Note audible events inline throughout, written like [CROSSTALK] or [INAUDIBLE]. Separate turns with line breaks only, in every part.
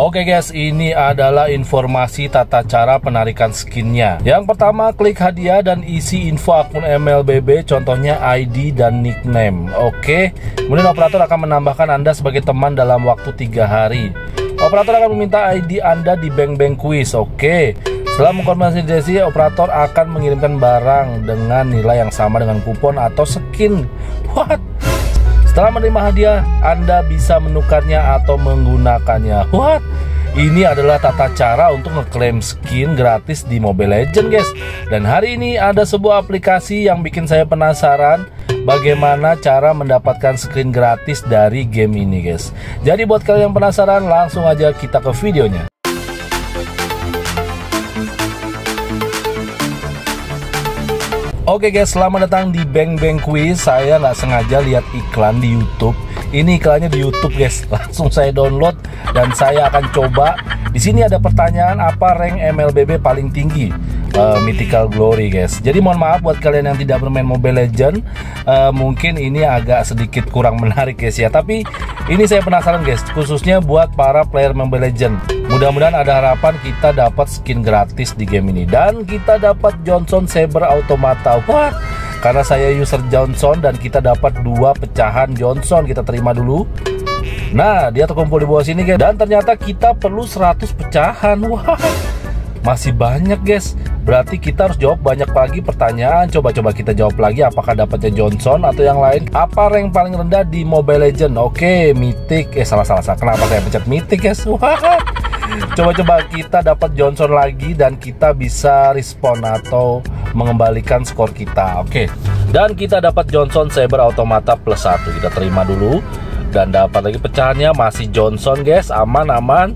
Oke guys, ini adalah informasi tata cara penarikan skinnya. Yang pertama, klik hadiah dan isi info akun MLBB, contohnya ID dan nickname. Oke, kemudian operator akan menambahkan Anda sebagai teman dalam waktu tiga hari. Operator akan meminta ID Anda di bank-bank quiz. Oke, setelah mengkonfirmasi, operator akan mengirimkan barang dengan nilai yang sama dengan kupon atau skin. What? Setelah menerima hadiah, Anda bisa menukarnya atau menggunakannya. What? Ini adalah tata cara untuk ngeklaim skin gratis di Mobile Legends guys Dan hari ini ada sebuah aplikasi yang bikin saya penasaran Bagaimana cara mendapatkan skin gratis dari game ini guys Jadi buat kalian yang penasaran langsung aja kita ke videonya Oke guys, selamat datang di Bang Bang Quiz. Saya nggak sengaja lihat iklan di YouTube. Ini iklannya di YouTube guys. [LAUGHS] Langsung saya download dan saya akan coba. Di sini ada pertanyaan apa rank MLBB paling tinggi? Uh, Mythical Glory guys. Jadi mohon maaf buat kalian yang tidak bermain Mobile Legend, uh, mungkin ini agak sedikit kurang menarik guys ya. Tapi ini saya penasaran guys, khususnya buat para player Mobile Legend. Mudah-mudahan ada harapan kita dapat skin gratis di game ini dan kita dapat Johnson Saber Automata. Wah, karena saya user Johnson dan kita dapat dua pecahan Johnson kita terima dulu. Nah, dia terkumpul di bawah sini guys dan ternyata kita perlu 100 pecahan. Wah. Masih banyak guys Berarti kita harus jawab banyak lagi pertanyaan Coba-coba kita jawab lagi apakah dapatnya Johnson atau yang lain Apa rank paling rendah di Mobile Legend Oke, Mythic Eh salah-salah Kenapa saya pencet Mythic guys Wah Coba-coba kita dapat Johnson lagi dan kita bisa respon atau mengembalikan skor kita. Oke. Dan kita dapat Johnson Saber Automata plus satu. Kita terima dulu dan dapat lagi pecahannya masih Johnson guys. Aman-aman.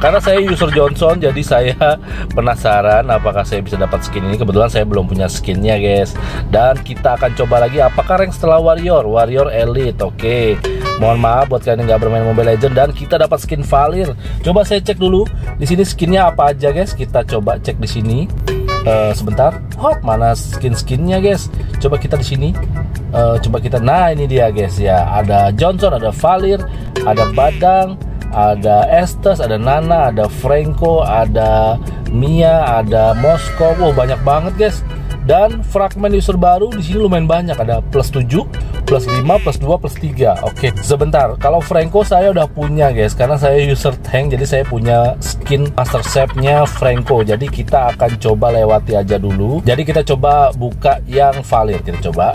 Karena saya user Johnson jadi saya [LAUGHS] penasaran apakah saya bisa dapat skin ini. Kebetulan saya belum punya skinnya guys. Dan kita akan coba lagi apakah rank setelah Warrior? Warrior Elite. Oke. Mohon maaf buat kalian yang nggak bermain Mobile Legend dan kita dapat skin Valir. Coba saya cek dulu. Di sini skinnya apa aja guys? Kita coba cek di sini. Uh, sebentar. Hot mana skin-skinnya guys? Coba kita di sini. Uh, coba kita. Nah ini dia guys ya. Ada Johnson, ada Valir, ada Badang, ada Estes, ada Nana, ada Franco, ada Mia, ada Moskow. Wow banyak banget guys. Dan fragmen user baru di sini lumayan banyak. Ada plus 7, plus 5 plus 2 plus 3 oke okay. sebentar kalau Franco saya udah punya guys karena saya user tank jadi saya punya skin master chefnya Franco jadi kita akan coba lewati aja dulu jadi kita coba buka yang valid kita coba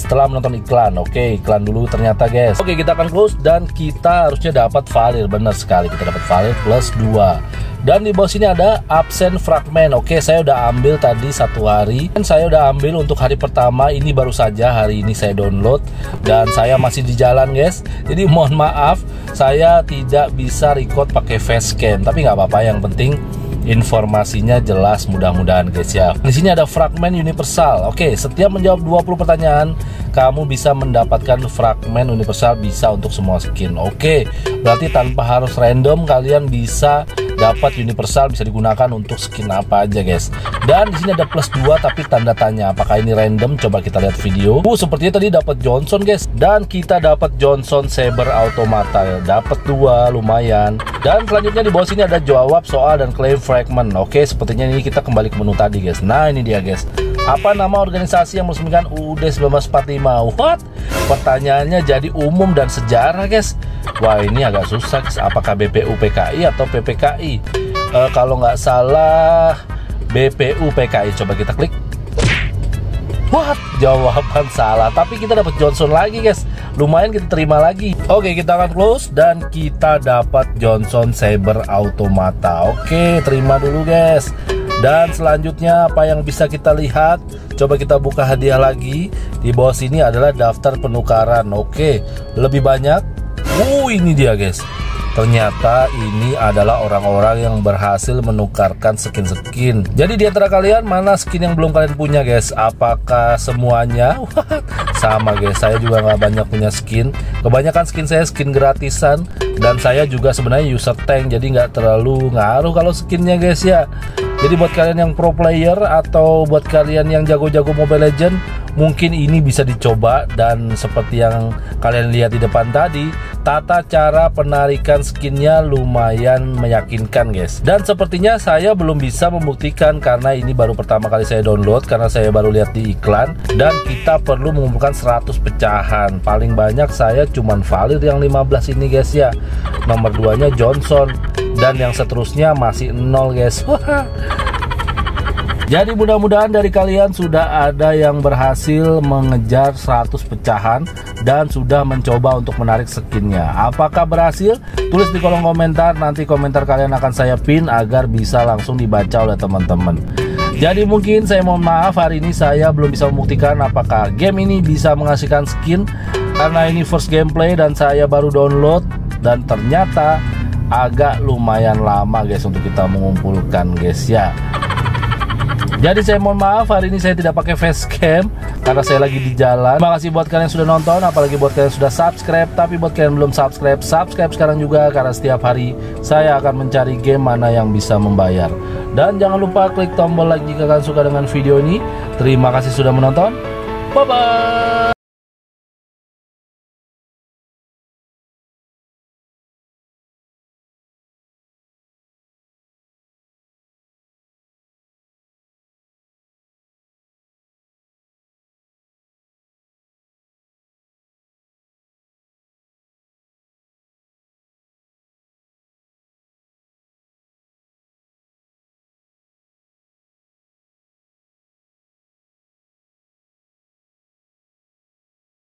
setelah menonton iklan oke iklan dulu ternyata guys. Oke kita akan close dan kita harusnya dapat valid benar sekali kita dapat valid plus 2 dan di bawah sini ada absen fragment oke saya udah ambil tadi satu hari. Dan saya udah ambil untuk hari pertama ini baru saja hari ini saya download dan saya masih di jalan guys. Jadi mohon maaf saya tidak bisa record pakai facecam tapi nggak apa-apa yang penting informasinya jelas mudah-mudahan guys ya. Di sini ada fragmen universal. Oke, setiap menjawab 20 pertanyaan, kamu bisa mendapatkan fragmen universal bisa untuk semua skin. Oke, berarti tanpa harus random kalian bisa dapat universal bisa digunakan untuk skin apa aja guys. Dan di sini ada plus 2 tapi tanda tanya apakah ini random? Coba kita lihat video. Uh sepertinya tadi dapat Johnson guys. Dan kita dapat Johnson Saber Automata. Dapat dua lumayan. Dan selanjutnya di bawah sini ada jawab soal dan claim fragment. Oke sepertinya ini kita kembali ke menu tadi guys. Nah ini dia guys apa nama organisasi yang meresmikan UUD 1945 what? Pertanyaannya jadi umum dan sejarah guys. Wah ini agak susah apakah BPU PKI atau PPKI uh, kalau nggak salah BPU PKI coba kita klik. What? Jawaban salah. Tapi kita dapat Johnson lagi guys. Lumayan kita terima lagi. Oke kita akan close Dan kita dapat Johnson Saber Automata. Oke terima dulu guys Dan selanjutnya apa yang bisa kita lihat? Coba kita buka hadiah lagi. Di bawah sini adalah daftar penukaran. Oke lebih banyak? Oh ini dia guys. Ternyata ini adalah orang-orang yang berhasil menukarkan skin-skin. Jadi di antara kalian mana skin yang belum kalian punya guys? Apakah semuanya? [LAUGHS] Sama guys, saya juga nggak banyak punya skin. Kebanyakan skin saya skin gratisan. Dan saya juga sebenarnya user tank Jadi nggak terlalu ngaruh kalau skinnya guys ya Jadi buat kalian yang pro player Atau buat kalian yang jago-jago Mobile Legend mungkin ini bisa dicoba dan seperti yang kalian lihat di depan tadi tata cara penarikan skinnya lumayan meyakinkan guys. Dan sepertinya saya belum bisa membuktikan karena ini baru pertama kali saya download karena saya baru lihat di iklan. Dan kita perlu mengumpulkan 100 pecahan. Paling banyak saya cuman valid yang 15 ini guys ya. Nomor 2 nya Johnson dan yang seterusnya masih nol guys [LAUGHS] Jadi mudah-mudahan dari kalian sudah ada yang berhasil mengejar 100 pecahan dan sudah mencoba untuk menarik skinnya. Apakah berhasil? Tulis di kolom komentar, nanti komentar kalian akan saya pin agar bisa langsung dibaca oleh teman-teman. Jadi mungkin saya mohon maaf hari ini saya belum bisa membuktikan apakah game ini bisa menghasilkan skin karena ini first gameplay dan saya baru download dan ternyata agak lumayan lama guys untuk kita mengumpulkan guys ya. Jadi saya mohon maaf hari ini saya tidak pakai facecam karena saya lagi di jalan. Terima kasih buat kalian yang sudah nonton, apalagi buat kalian yang sudah subscribe. Tapi buat kalian yang belum subscribe, subscribe sekarang juga karena setiap hari saya akan mencari game mana yang bisa membayar. Dan jangan lupa klik tombol like jika kalian suka dengan video ini. Terima kasih sudah menonton. Bye bye.